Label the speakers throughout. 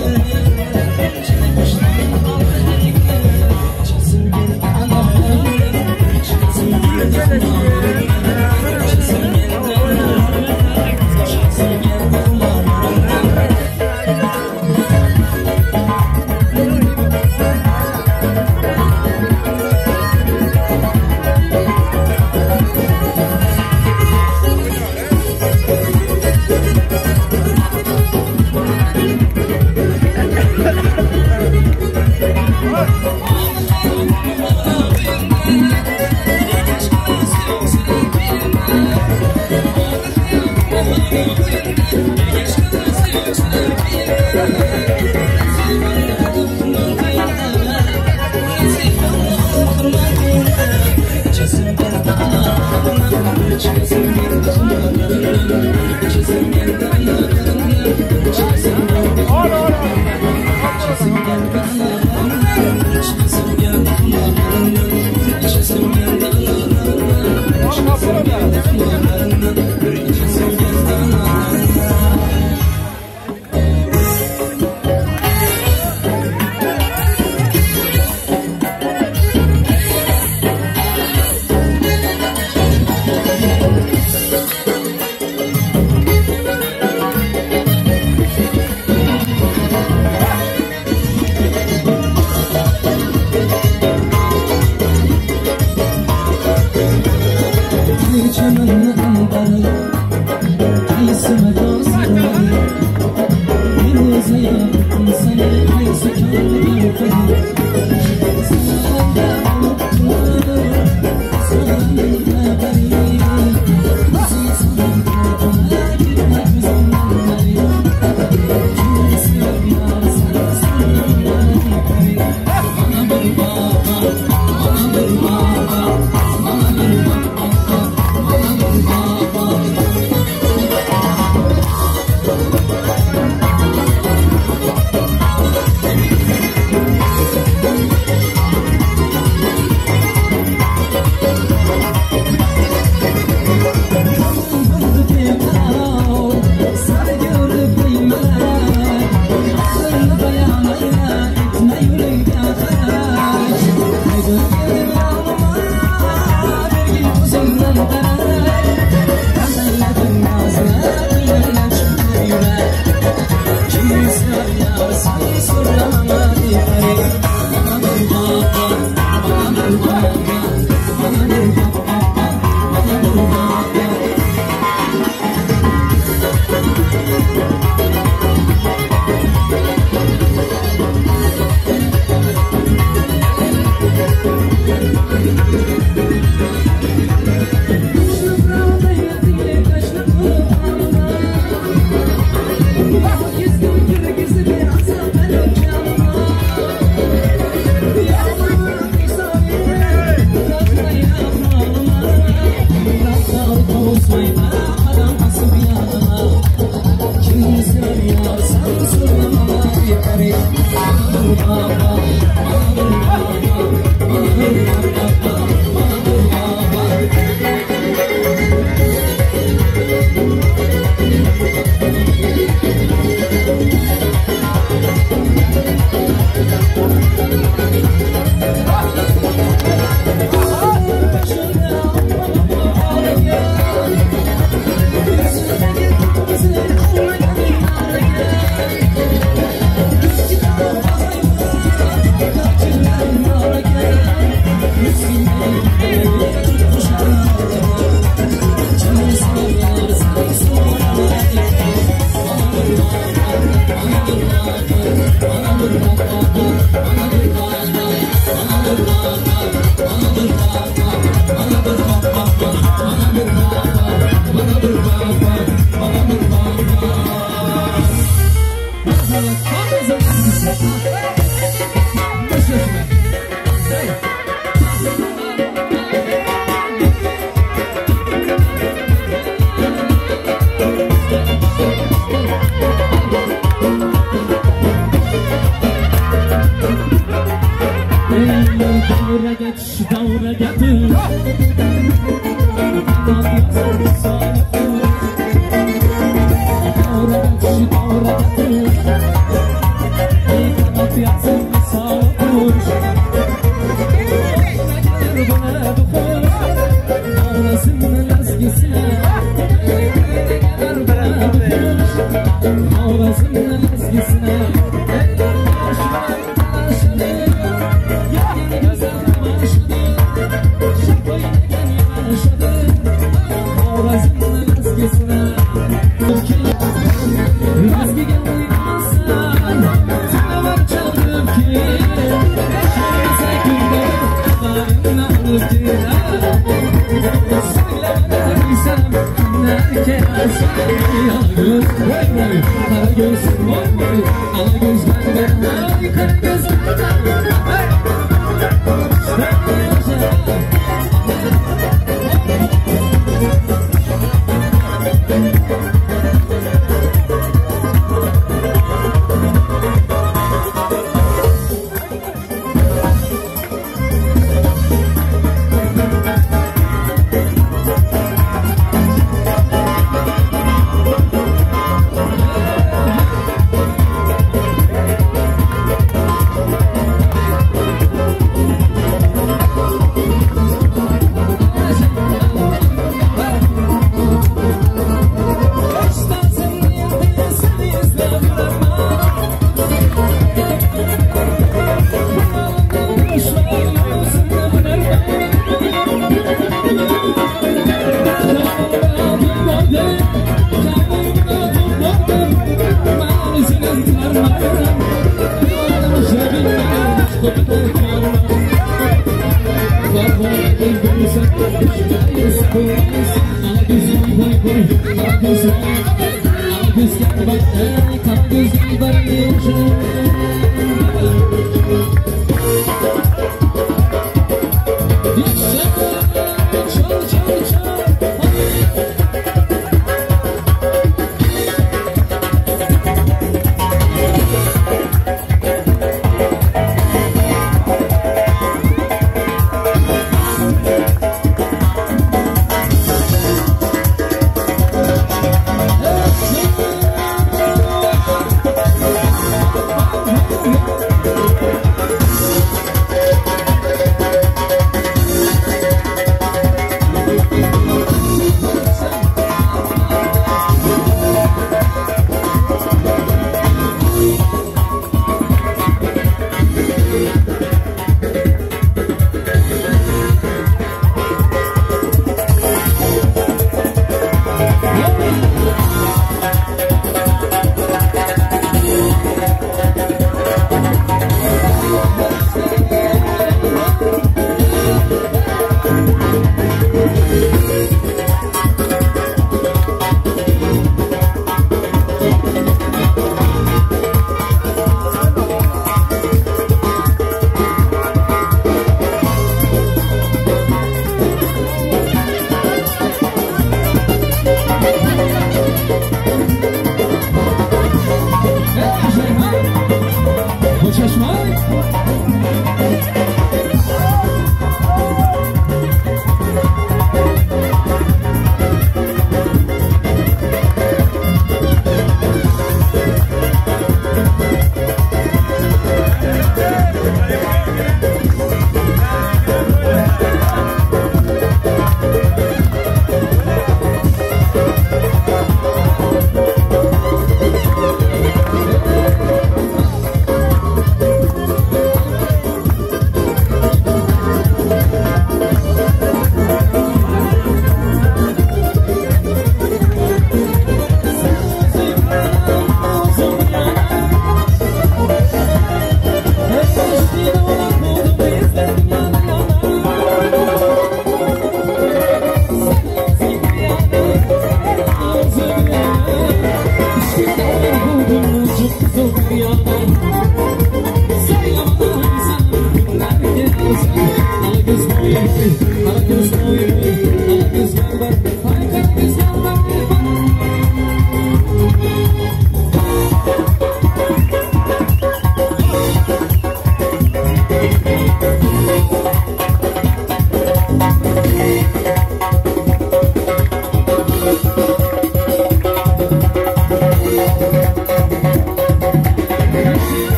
Speaker 1: Yeah. Just get to. Alagöz, Alagöz, Alagöz, Alagöz, güzel Güzel bak, kaç güzel bak, güzel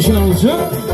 Speaker 1: 시청 해.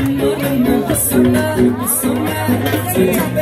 Speaker 1: i'm not no, no, no, no, no, no, no,